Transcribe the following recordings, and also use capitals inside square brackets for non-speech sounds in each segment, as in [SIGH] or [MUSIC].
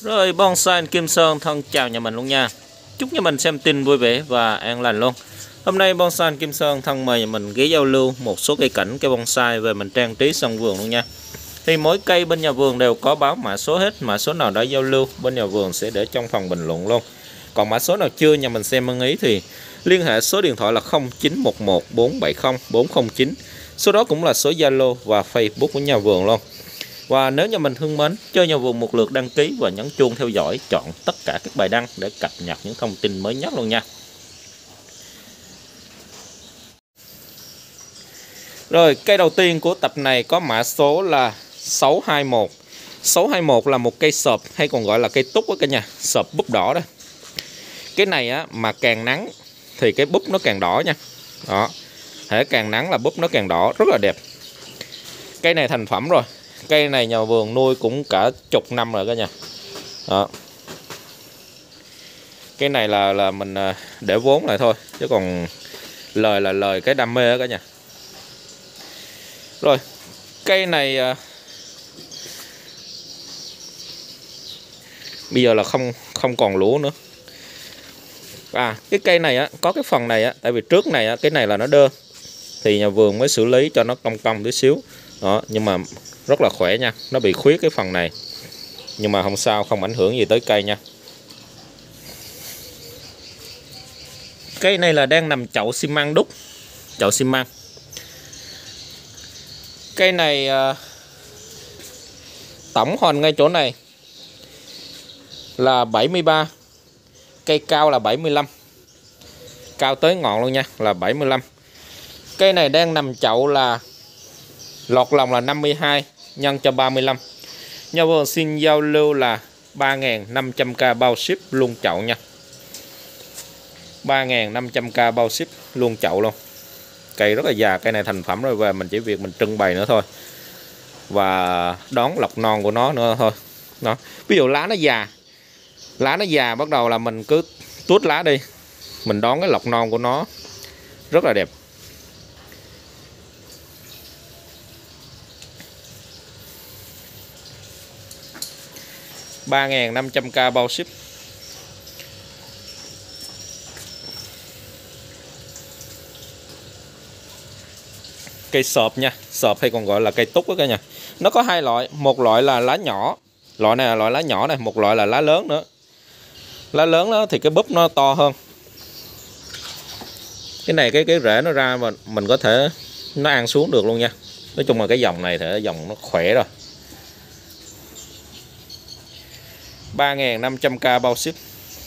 Rồi, bonsai Kim Sơn thân chào nhà mình luôn nha. Chúc nhà mình xem tin vui vẻ và an lành luôn. Hôm nay bonsai Kim Sơn thân mời nhà mình ghé giao lưu một số cây cảnh cây bonsai về mình trang trí sân vườn luôn nha. Thì mỗi cây bên nhà vườn đều có báo mã số hết, Mã số nào đã giao lưu, bên nhà vườn sẽ để trong phần bình luận luôn. Còn mã số nào chưa, nhà mình xem ưng ý thì liên hệ số điện thoại là 0911 470 409 Số đó cũng là số Zalo và Facebook của nhà vườn luôn và nếu như mình thương mến, cho nhà vườn một lượt đăng ký và nhấn chuông theo dõi, chọn tất cả các bài đăng để cập nhật những thông tin mới nhất luôn nha. Rồi, cây đầu tiên của tập này có mã số là 621. 621 là một cây sợp hay còn gọi là cây túc đó cả nhà, sợp búp đỏ đó. Cái này á mà càng nắng thì cái búp nó càng đỏ nha. Đó. Thể càng nắng là búp nó càng đỏ, rất là đẹp. Cây này thành phẩm rồi, cây này nhà vườn nuôi cũng cả chục năm rồi cả nhà. Đó. cái này là là mình à, để vốn lại thôi, chứ còn lời là lời cái đam mê đó cả nhà. Rồi cây này à, bây giờ là không không còn lúa nữa. À cái cây này á, có cái phần này á, tại vì trước này á, cái này là nó đơ, thì nhà vườn mới xử lý cho nó cong cong tí xíu. Đó, nhưng mà rất là khỏe nha, nó bị khuyết cái phần này. Nhưng mà không sao, không ảnh hưởng gì tới cây nha. Cây này là đang nằm chậu xi măng đúc, chậu xi măng. Cây này à, tổng hòn ngay chỗ này là 73 cây cao là 75 cao tới ngọn luôn nha, là 75 cây này đang nằm chậu là, lọt lòng là 52 nhân cho 35 Nhà vườn xin giao lưu là 3.500k bao ship luôn chậu nha. 3.500k bao ship luôn chậu luôn. Cây rất là già, cây này thành phẩm rồi về mình chỉ việc mình trưng bày nữa thôi. Và đón lọc non của nó nữa thôi. Đó. Ví dụ lá nó già Lá nó già bắt đầu là mình cứ tuốt lá đi. Mình đón cái lọc non của nó Rất là đẹp. 3.500k bao ship. Cây sọp nha, sọp hay còn gọi là cây túc đó cả nhà. Nó có hai loại, một loại là lá nhỏ, loại này là loại lá nhỏ này, một loại là lá lớn nữa. Lá lớn đó thì cái búp nó to hơn. Cái này cái cái rễ nó ra mà mình có thể, nó ăn xuống được luôn nha. Nói chung là cái dòng này thì dòng nó khỏe rồi. 3.500k bao ship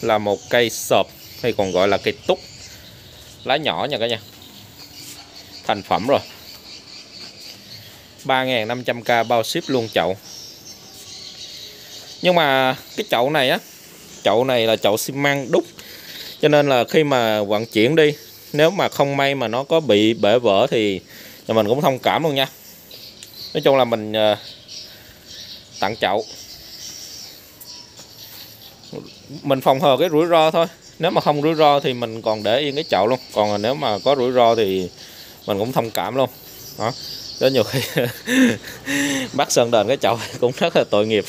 là một cây sợp, hay còn gọi là cây túc. Lá nhỏ nha cả nhà. Thành phẩm rồi. 3.500k bao ship luôn chậu. Nhưng mà cái chậu này á, chậu này là chậu xi măng đúc. Cho nên là khi mà vận chuyển đi, nếu mà không may mà nó có bị bể vỡ thì nhà mình cũng thông cảm luôn nha. Nói chung là mình ờ, tặng chậu mình phòng hờ cái rủi ro thôi. Nếu mà không rủi ro thì mình còn để yên cái chậu luôn. Còn nếu mà có rủi ro thì mình cũng thông cảm luôn. Đó. Rất nhiều khi [LAUGHS] bắt sơn đền cái chậu [LAUGHS] cũng rất là tội nghiệp.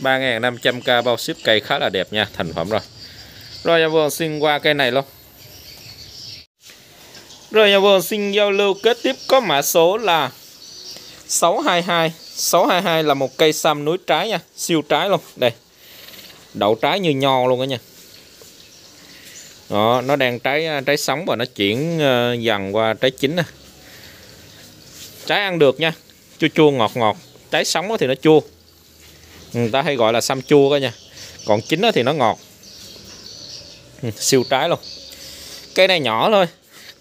3.500k bao ship cây khá là đẹp nha, thành phẩm rồi. Rồi nhà vườn xin qua cây này luôn. Rồi nhà vườn xin giao lưu kết tiếp có mã số là 622 622 là một cây sam núi trái nha siêu trái luôn. Đây đậu trái như nho luôn đó nha. Đó, nó đang trái à, trái sống và nó chuyển à, dần qua trái chín nè. Trái ăn được nha chua chua ngọt ngọt. Trái sống thì nó chua. Người ta hay gọi là sam chua đó nha. Còn chín thì nó ngọt. Ừ, siêu trái luôn. Cây này nhỏ thôi.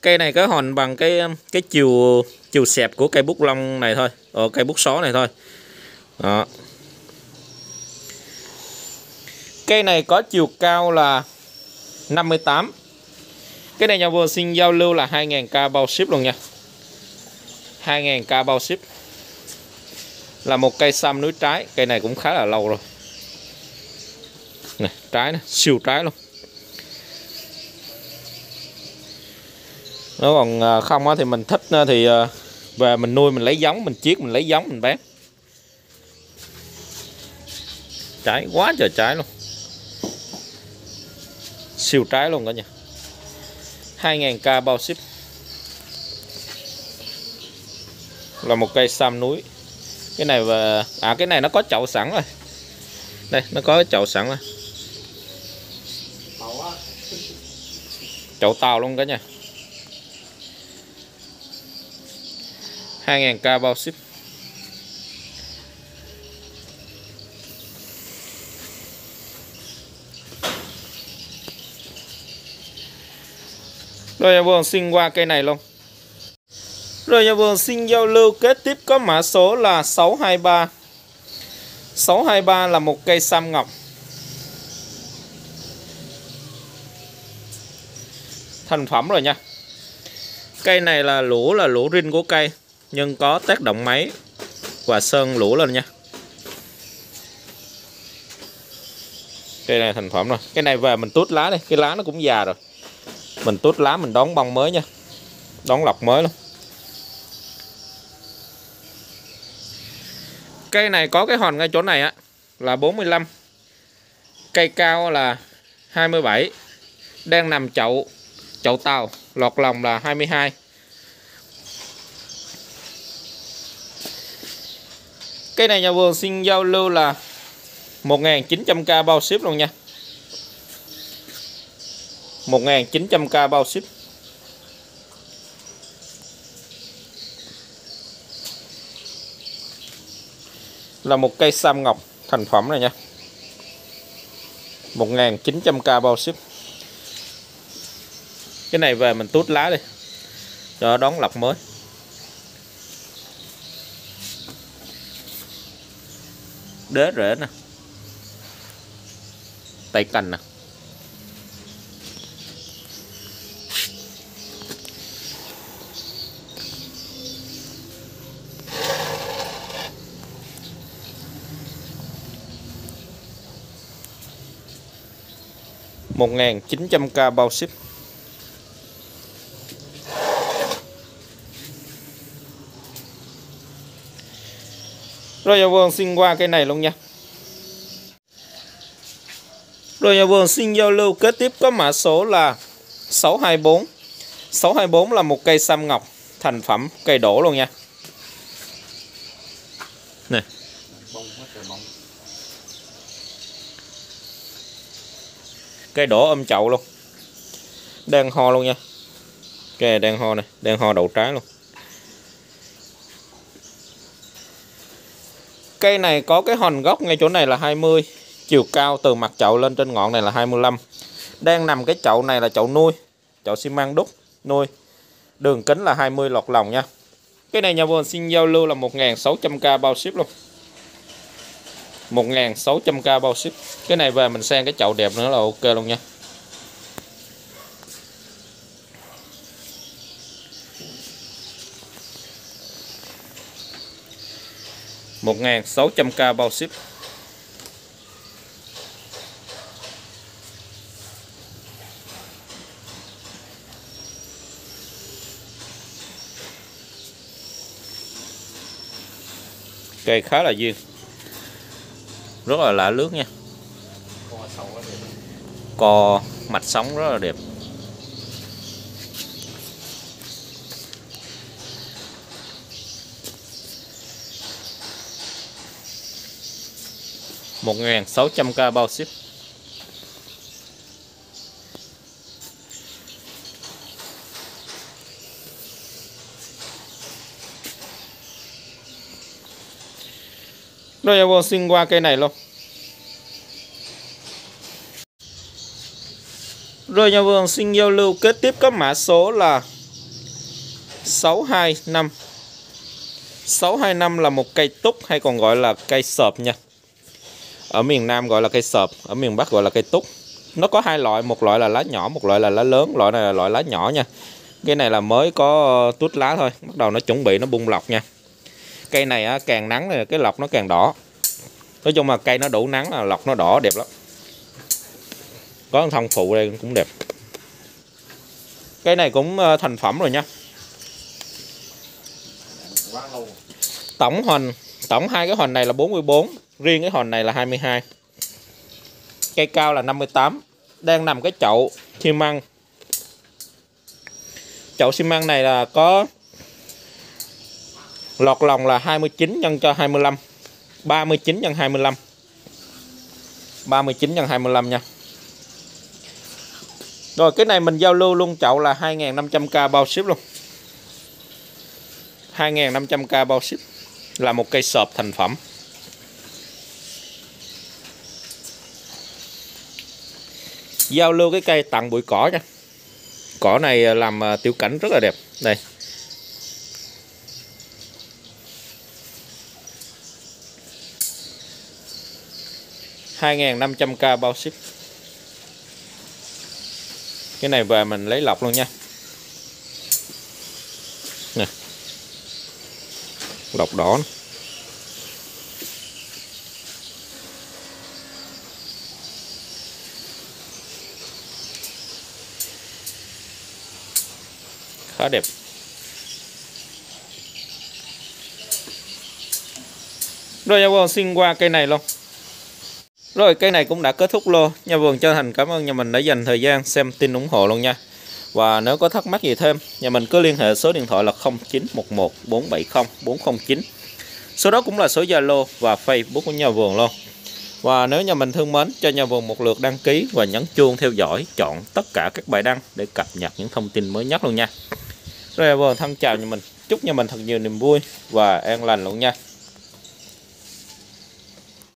Cây này cái hòn bằng cái à, cái chiều chiều xẹp của cây bút lông này thôi ở cây bút xó này thôi. Đó. cây này có chiều cao là 58 cái này nhà vườn xin giao lưu là 2.000k bao ship luôn nha. 2.000k bao ship. Là một cây sam núi trái cây này cũng khá là lâu rồi. Này trái này, siêu trái luôn. Nó còn à, không thì mình thích à, thì à, và mình nuôi mình lấy giống mình chiết mình lấy giống mình bán. Trái quá trời trái luôn. Siêu trái luôn cả nhà. 2.000k bao ship. Là một cây sam núi. Cái này và à cái này nó có chậu sẵn rồi. Đây nó có chậu sẵn rồi. Chậu tàu luôn cả nhà. 2.000k bao ship. Rồi nhà vườn xin qua cây này luôn. Rồi nhà vườn xin giao lưu kết tiếp có mã số là 623 623 là một cây sam ngọc. Thành phẩm rồi nha. Cây này là lũ là lũ rin của cây. Nhưng có tác động máy Và sơn lũ lên nha. Cây này thành phẩm rồi. Cái này về mình tút lá đi Cái lá nó cũng già rồi. Mình tút lá, mình đón bông mới nha. Đón lọc mới luôn. Cây này có cái hòn ngay chỗ này á, là 45 cây cao là 27 đang nằm chậu chậu tàu, lọt lòng là 22 cái này nhà vườn xin giao lưu là 1.900k bao ship luôn nha. 1.900k bao ship. Là một cây sam ngọc thành phẩm này nha. 1.900k bao ship. Cái này về mình tút lá đi. Cho đón lọc mới. Đế rễ nè. Tay cành nè. Một ngàn chín trăm k bao ship. Rồi nhà vườn xin qua cây này luôn nha. Rồi nhà vườn xin giao lưu kế tiếp có mã số là 624 624 là một cây sam ngọc, Thành phẩm, cây đổ luôn nha. Nè. Cây đổ âm chậu luôn. Đang ho luôn nha. Cây đang ho này Đang ho đậu trái luôn. Cây này có cái hòn gốc ngay chỗ này là 20 Chiều cao từ mặt chậu lên trên ngọn này là 25 Đang nằm cái chậu này là chậu nuôi, Chậu xi măng đúc, nuôi. Đường kính là 20 lọt lòng nha. Cái này nhà vườn xin giao lưu là 1.600k bao ship luôn. 1.600k bao ship. Cái này về mình sang cái chậu đẹp nữa là ok luôn nha. 1.600k bao ship. Cây khá là duyên. Rất là lạ lướt nha. Cò mạch sống rất là đẹp. Một ngàn sáu trăm k bao ship. Rồi vô xin qua cây này luôn. Rồi nhà vườn xin giao lưu kế tiếp các mã số là 625 625 là một cây túc hay còn gọi là cây sợp nha. Ở miền Nam gọi là cây sợp Ở miền Bắc gọi là cây túc. Nó có hai loại, một loại là lá nhỏ, một loại là lá lớn Loại này là loại lá nhỏ nha. Cái này là mới có tút lá thôi Bắt đầu nó chuẩn bị nó bung lọc nha. Cây này á, càng nắng thì cái lọc nó càng đỏ. Nói chung là cây nó đủ nắng là lọc nó đỏ đẹp lắm. Có thân phụ đây cũng đẹp. Cây này cũng ờ, thành phẩm rồi nha. Tổng hoành tổng hai cái hòn này là 44 riêng cái hòn này là 22 cây cao là 58 đang nằm cái chậu xi măng. Chậu xi măng này là có lọt lòng là 29 nhân cho 25 39 nhân 25 39 nhân 25 nha. Rồi, cái này mình giao lưu luôn, chậu là 2.500k bao ship luôn. 2.500k bao ship là một cây sọp thành phẩm. Giao lưu cái cây tặng bụi cỏ nha. Cỏ này à, làm à, tiểu cảnh rất là đẹp. Đây. hai ngàn năm trăm k bao ship. Cái này về mình lấy lọc luôn nha. Độc đỏ này. khá đẹp. Rồi, nhà vườn xin qua cây này luôn. Rồi, cây này cũng đã kết thúc lô nhà vườn chân thành cảm ơn nhà mình đã dành thời gian xem tin ủng hộ luôn nha và nếu có thắc mắc gì thêm, nhà mình cứ liên hệ số điện thoại là 0911 470 409 số đó cũng là số Zalo và Facebook của nhà vườn luôn. Và nếu nhà mình thương mến, cho nhà vườn một lượt đăng ký và nhấn chuông theo dõi chọn tất cả các bài đăng để cập nhật những thông tin mới nhất luôn nha. Rồi vườn thân chào nhà mình. Chúc nhà mình thật nhiều niềm vui và an lành luôn nha.